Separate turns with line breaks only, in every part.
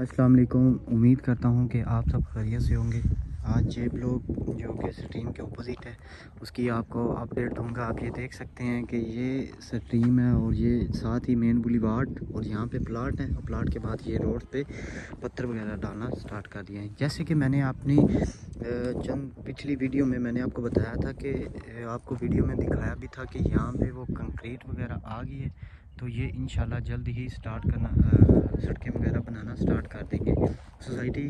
अस्सलाम वालेकुम। उम्मीद करता हूँ कि आप सब खैरियत से होंगे। आज ये ब्लॉग जो कि स्ट्रीम के अपोज़िट है, उसकी आपको अपडेट दूँगा। आप ये देख सकते हैं कि ये स्ट्रीम है और ये साथ ही मेन बुलीवार्ड और यहाँ पे प्लाट है और प्लाट के बाद ये रोड पे पत्थर वगैरह डालना स्टार्ट कर दिया है। जैसे कि मैंने अपनी चंद, पिछली वीडियो में मैंने आपको बताया था कि आपको वीडियो में दिखाया भी था कि यहाँ पर वो कंक्रीट वगैरह आ गई है। तो ये इन जल्द ही स्टार्ट करना सड़कें वगैरह बनाना स्टार्ट कर देंगे। सोसाइटी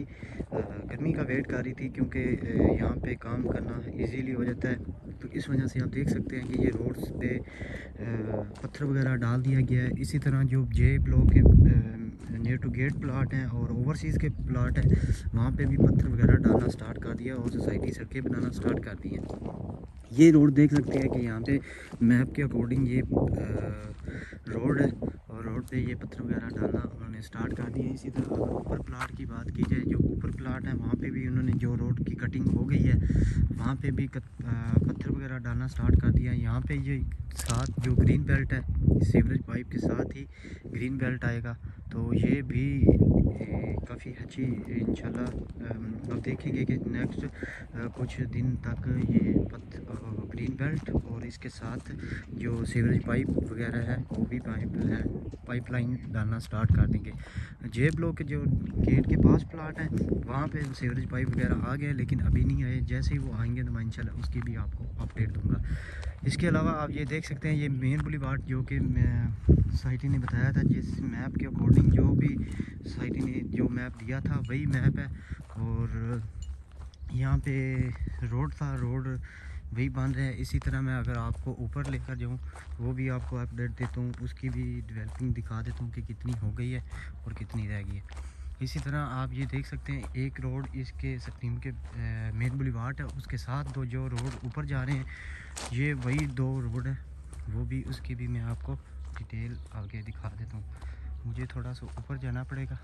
गर्मी का वेट कर रही थी क्योंकि यहाँ पे काम करना इजीली हो जाता है। तो इस वजह से आप देख सकते हैं कि ये रोड्स पे पत्थर वगैरह डाल दिया गया है। इसी तरह जो जे ब्लॉक के नियर टू गेट प्लाट हैं और ओवरसीज़ के प्लाट हैं, वहाँ पे भी पत्थर वगैरह डालना स्टार्ट कर दिया और सोसाइटी सड़कें बनाना स्टार्ट कर दी हैं। ये रोड देख सकते हैं कि यहाँ पे मैप के अकॉर्डिंग ये रोड है और रोड पे ये पत्थर वगैरह डालना उन्होंने स्टार्ट कर दिया इसी तरह अगर ऊपर प्लाट की बात की जाए, जो ऊपर प्लाट है, वहाँ पे भी उन्होंने जो रोड की कटिंग हो गई है, वहाँ पे भी पत्थर वगैरह डालना स्टार्ट कर दिया यहाँ पे ये साथ जो ग्रीन बेल्ट है, सीवरेज पाइप के साथ ही ग्रीन बेल्ट आएगा। तो ये भी काफ़ी अच्छी इंशाल्लाह अब देखेंगे कि नेक्स्ट कुछ दिन तक ये पत ग्रीन बेल्ट और इसके साथ जो सीवरेज पाइप वगैरह है, वो भी पाइप पाइपलाइन डालना स्टार्ट कर देंगे। जे ब्लॉक के जो गेट के पास प्लाट है, वहाँ पे सीवरेज पाइप वगैरह आ गए लेकिन अभी नहीं आए। जैसे ही वो आएँगे तो मैं इंशाल्लाह उसकी भी आपको अपडेट दूँगा। इसके अलावा आप ये देख सकते हैं, ये मेन बुलीवार्ड जो कि सोसाइटी ने बताया था, जिस मैप के अकॉर्डिंग जो भी सोसाइटी ने जो मैप दिया था, वही मैप है। और यहाँ पे रोड था रोड वही बन रहे हैं। इसी तरह मैं अगर आपको ऊपर लेकर जाऊँ, वो भी आपको अपडेट देता हूँ। उसकी भी डेवलपिंग दिखा देता हूँ कि कितनी हो गई है और कितनी रह गई है। इसी तरह आप ये देख सकते हैं, एक रोड इसके स्ट्रीम के मेन बुलीवार्ड है। उसके साथ दो जो रोड ऊपर जा रहे हैं, ये वही दो रोड है। वो भी, उसकी भी मैं आपको डिटेल आगे दिखा देता हूँ। मुझे थोड़ा सा ऊपर जाना पड़ेगा।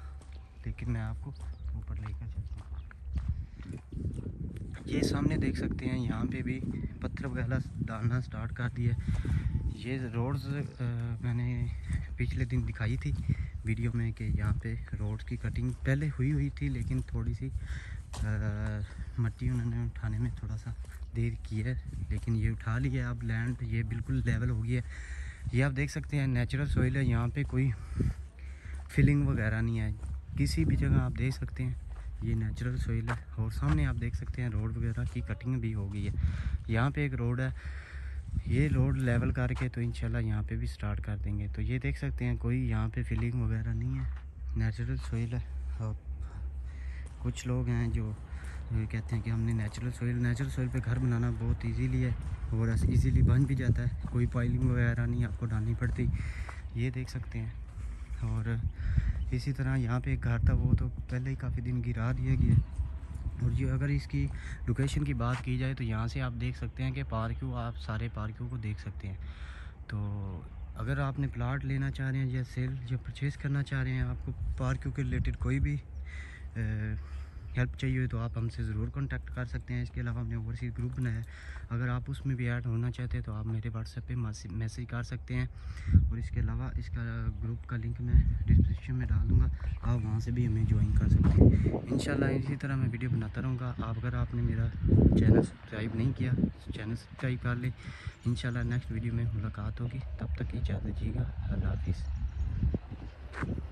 लेकिन मैं आपको ऊपर लेकर चलता हूँ। ये सामने देख सकते हैं, यहाँ पे भी पत्थर वगैरह डालना स्टार्ट कर दिया ये रोड्स मैंने पिछले दिन दिखाई थी वीडियो में कि यहाँ पे रोड्स की कटिंग पहले हुई हुई थी, लेकिन थोड़ी सी मट्टी उन्होंने उठाने में थोड़ा सा देर की है, लेकिन ये उठा लिया अब लैंड ये बिल्कुल लेवल हो गया है। ये आप देख सकते हैं नेचुरल सोइल है, यहाँ पे कोई फिलिंग वगैरह नहीं है। किसी भी जगह आप देख सकते हैं, ये नेचुरल सोइल है और सामने आप देख सकते हैं रोड वगैरह की कटिंग भी हो गई है। यहाँ पे एक रोड है, ये रोड लेवल करके तो इंशाल्लाह यहाँ पे भी स्टार्ट कर देंगे। तो ये देख सकते हैं, कोई यहाँ पे फिलिंग वगैरह नहीं है नेचुरल सोइल है। और कुछ लोग हैं जो कहते हैं कि हमने नेचुरल सोइल नेचुरल सोइल पे घर बनाना बहुत इजीली है और इजीली बन भी जाता है। कोई पाइलिंग वगैरह नहीं आपको डालनी पड़ती। ये देख सकते हैं। और इसी तरह यहाँ पे एक घर था, वो तो पहले ही काफ़ी दिन गिरा दिया गया और ये अगर इसकी लोकेशन की बात की जाए तो यहाँ से आप देख सकते हैं कि पार्क्यू आप सारे पार्क्यू को देख सकते हैं। तो अगर आपने प्लाट लेना चाह रहे हैं या सेल या परचेज़ करना चाह रहे हैं, आपको पार्क्यू के रिलेटेड कोई भी हेल्प चाहिए हो तो आप हमसे ज़रूर कॉन्टैक्ट कर सकते हैं। इसके अलावा हमने ओवरसीज ग्रुप बनाया है। अगर आप उसमें भी ऐड होना चाहते हैं तो आप मेरे व्हाट्सएप पर मैसेज कर सकते हैं। और इसके अलावा इसका ग्रुप का लिंक मैं डिस्क्रिप्शन में डाल दूँगा। आप वहाँ से भी हमें ज्वाइन कर सकते हैं। इन इसी तरह मैं वीडियो बनाता रहूँगा। आप अगर आपने मेरा चैनल सब्सक्राइब नहीं किया तो चैनल सब्सक्राइब कर लें। इन नेक्स्ट वीडियो में मुलाकात होगी। तब तक इजाज़त दीजिएगा। अल्लाह हाफिज़।